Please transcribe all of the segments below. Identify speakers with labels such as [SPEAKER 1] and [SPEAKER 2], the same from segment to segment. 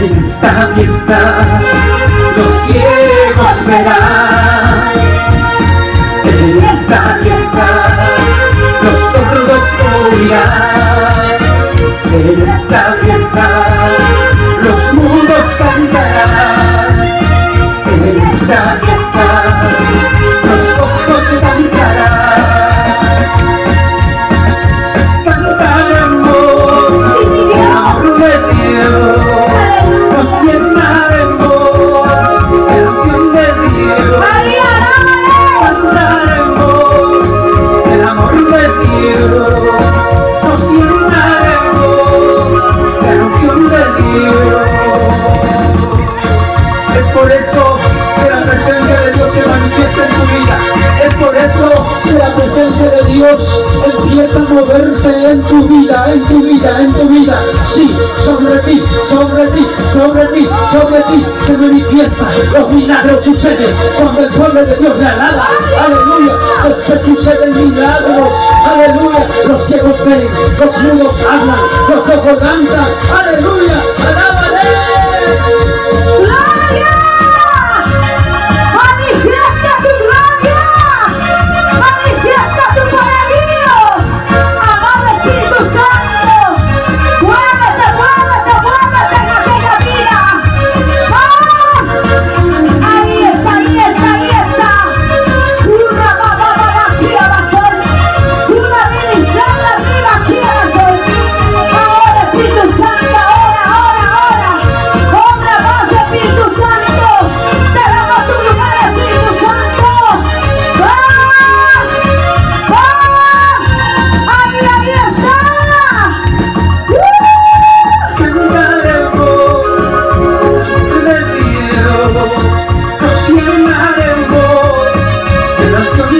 [SPEAKER 1] en esta fiesta los ciegos verán. En esta fiesta los sordos oirán. En esta fiesta
[SPEAKER 2] Dios
[SPEAKER 1] empieza a moverse en tu vida, en tu vida, en tu vida. Sí, sobre ti, sobre ti, sobre ti, sobre ti se manifiesta. Los milagros suceden cuando el pueblo de Dios le alaba. Aleluya, se suceden milagros. Aleluya, los ciegos ven, los mudos hablan, los cojos danzan. Aleluya, alábale.
[SPEAKER 2] ¡Gloria!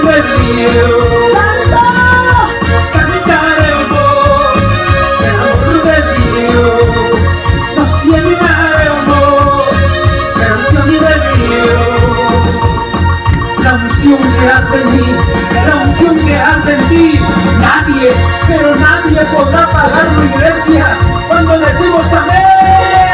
[SPEAKER 1] de Dios, santo, cantar
[SPEAKER 2] el
[SPEAKER 1] amor, el amor del Dios, no siéntate el amor, la unción de Dios, la unción que hace en mí, la unción que hace en ti, nadie, pero nadie podrá pagar tu iglesia cuando decimos amén.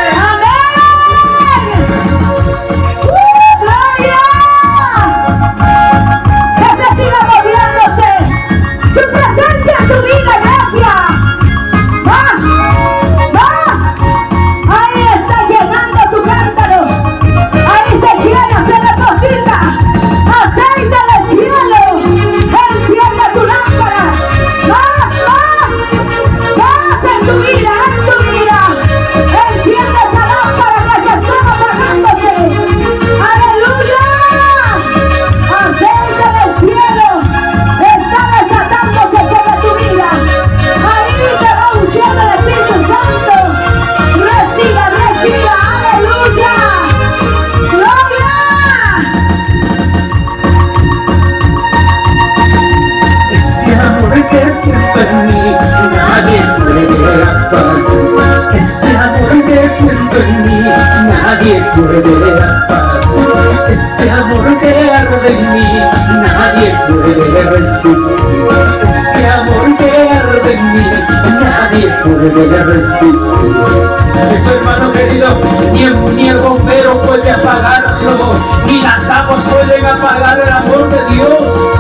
[SPEAKER 2] en
[SPEAKER 1] mí nadie puede apagar. Ese amor que arde en mí nadie puede resistir. Ese amor que arde en mí nadie puede resistir. Eso hermano querido, ni el, ni el bombero puede apagarlo, ni las aguas pueden apagar el amor de Dios.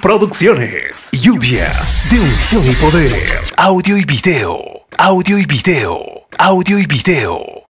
[SPEAKER 3] Producciones. Lluvias de unción y poder. Audio y video. Audio y video. Audio y video.